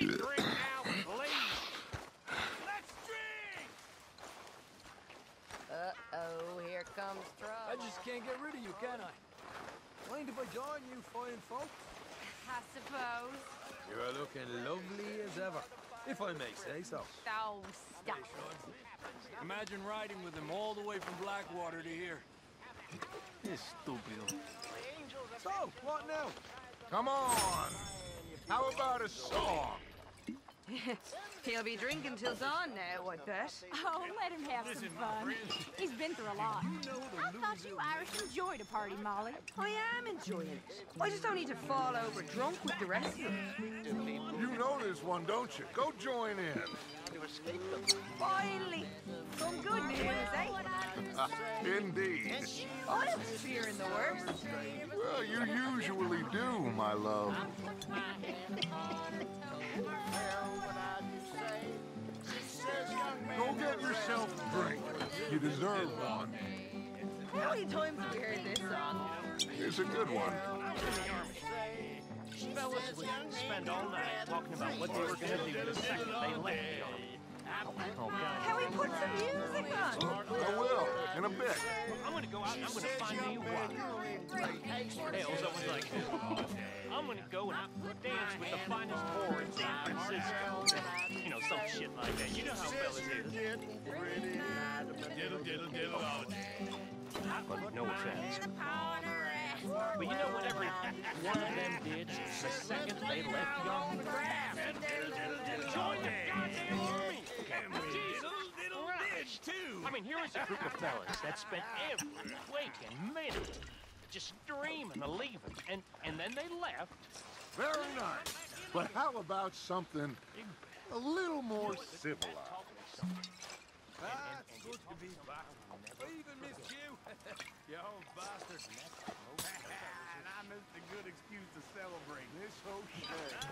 we drink now, please? Let's drink! Uh-oh, here comes trouble. I just can't get rid of you, can I? Mind if I join you fine folks? I suppose. You're looking lovely as ever, if I may say so. Oh, stop. Imagine riding with him all the way from Blackwater to here. This stupid. So, what now? Come on! How about a song? He'll be drinking till dawn now, I bet. Oh, let him have some fun. He's been through a lot. I thought you Irish enjoyed a party, Molly. I am enjoying it. I just don't need to fall over drunk with the rest of them. You know this one, don't you? Go join in. Finally! Some good news, eh? Indeed. I was fearing the worst. Well, you usually do, my love. Go get yourself a drink. You deserve one. How many times have we heard this song? It's a good one. Fellas would spend all night talking about what they were gonna do the second they left the army. Oh, God. Can we put some music on? I will, in a bit. I'm gonna go out and I'm gonna find me a wife. Hell, someone's like, I'm gonna go and dance with the finest whore in San Francisco. You know, some shit like that. You know how fellas is. Diddle, diddle, diddle, all day. But no offense. But you know what every one of them did the second they left young? Army! I mean, here is a group of fellas that spent every waking minute just dreaming of leaving, and, and then they left. Very nice. But how about something a little more civilized? Ah, it's good to be back. I even missed you. you old bastard. and I missed a good excuse to celebrate. This whole shit.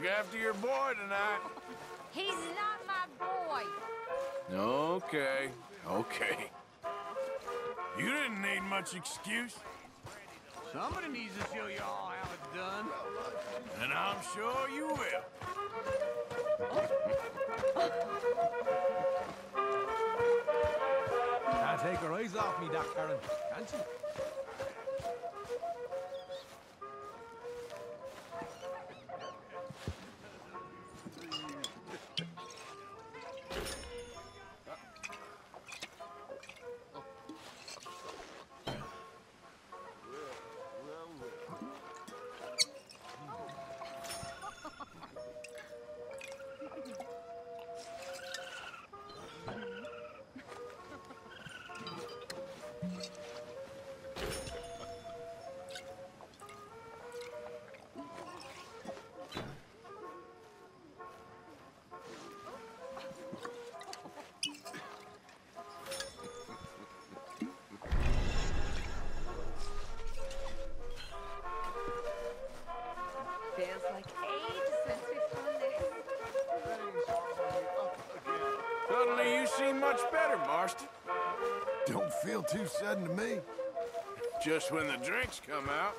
Look after your boy tonight. He's not my boy. Okay, okay. You didn't need much excuse, Somebody needs to show you all how it's done. and I'm sure you will. Can't take her eyes off me, that Karen. Can she? Suddenly you seem much better, Marston. Don't feel too sudden to me. Just when the drinks come out.